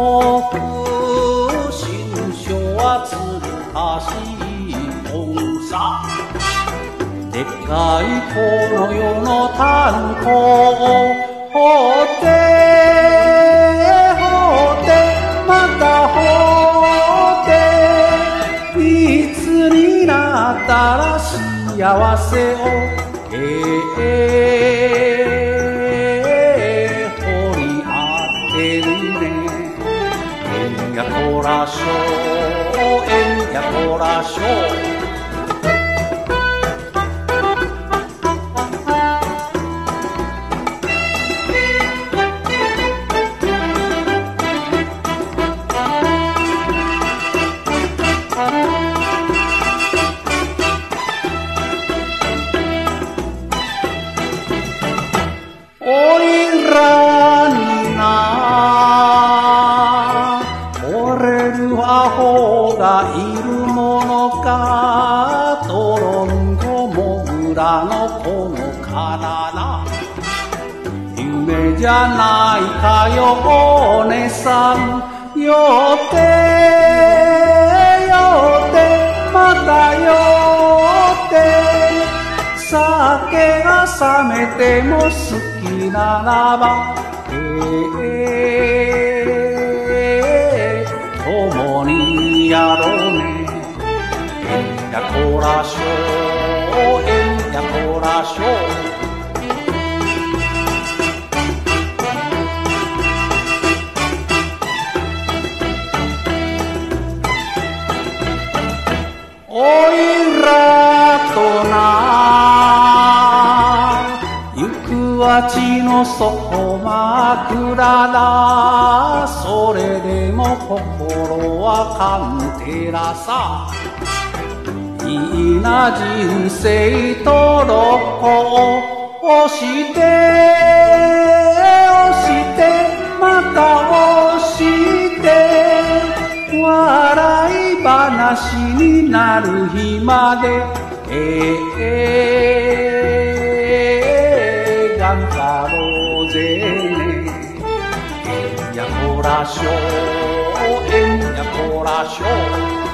単国新書はつるはしいもんさ。でっかいこの世の炭鉱を放って放ってまた放っていつになったら幸せをえしょえんやこらしょう。モグラのこの体夢じゃないかよお姉さん。よってよってまたよって。酒が冷めても好きならばええこらしょおいらとな行くは地の底枕だ。それでも心はカンテラさ。いいな人生と押して押してまた押して笑い話になる日まで。ええがんかろうぜ。ねえんやこらしょえんやこらしょ